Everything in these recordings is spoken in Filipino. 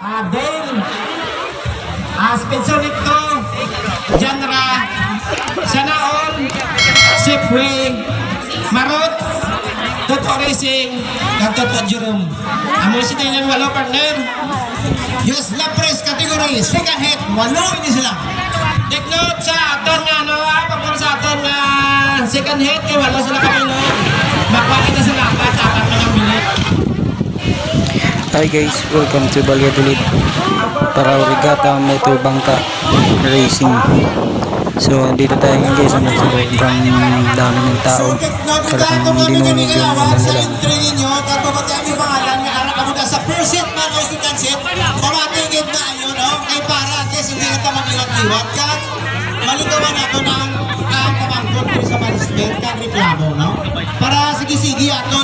Dale, ah, Spencer Nicto, Janra, Sana All, Safeway, Marot, Toto Racing, at Toto Jerome. Amo si tayo walo partner. Yes, la press category, second head, walo ini sila. Take note sa aton nga, no? Ah, pagpunta sa aton nga second hit, eh, wala sila kami, no? Makuha kita sa lapat, apat bilit. Hi guys, welcome to Valladolid para Regatta Motor Bangka Racing. So, dito tayo ngayon guys, ano, sobrang dami ng tao. Talagang dinunog yung ano nila. Entry ninyo, tapos kami pangalan nga anak kamo sa first set man o second set. Pamatingin na ayun, no? Kay para at least hindi na ta magiwat-liwat kan. Maligawan nato ng ang pamangkot sa management kan reklamo, no? Para sige-sige aton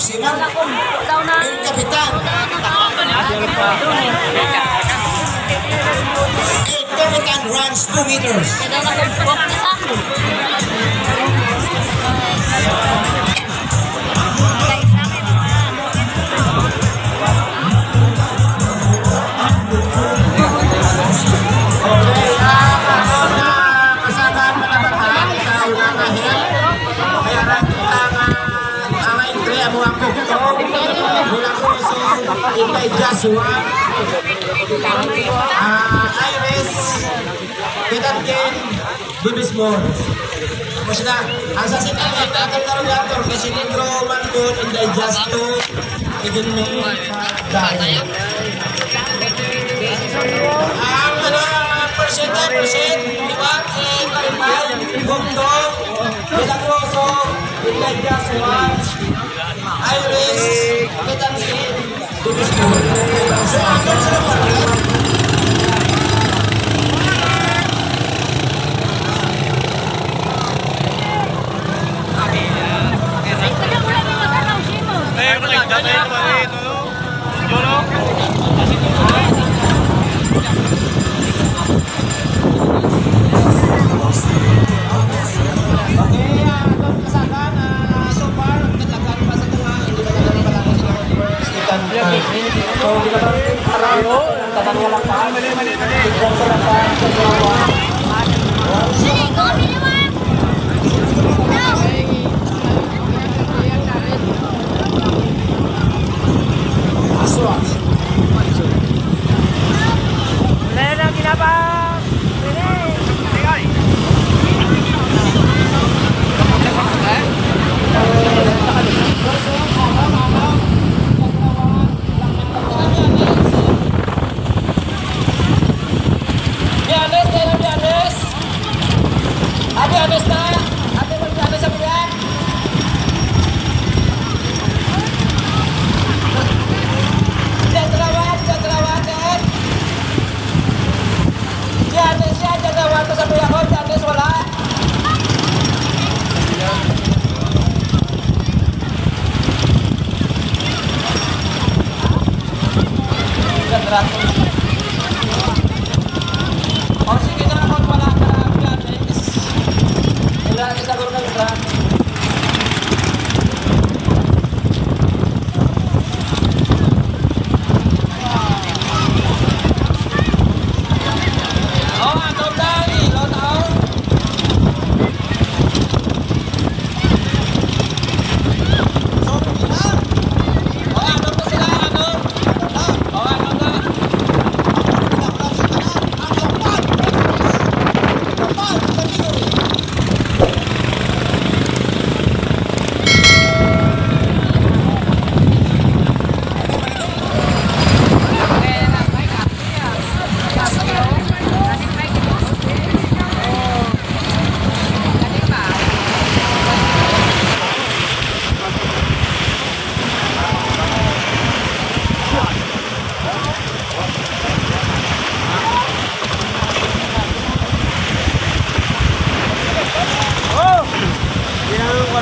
sino? El capitán. El runs 2 meters. It just uh, Iris Titan King Bibis Bones Maksudnya Assassin Elite akan kalau diatur ke sini bro one good and they just two Even me Die Ang ano Persit eh persit Diba Eh Karimay Milagroso And they Iris Titan King Terus มาดิมาดิมาดิ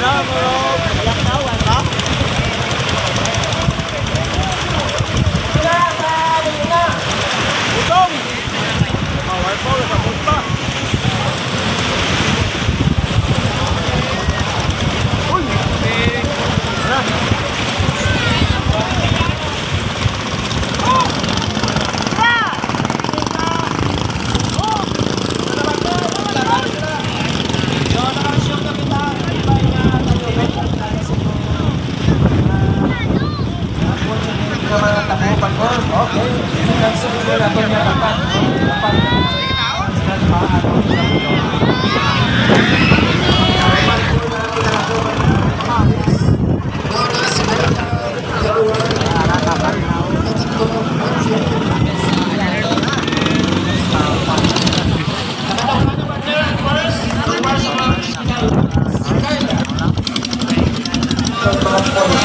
Bravo! much for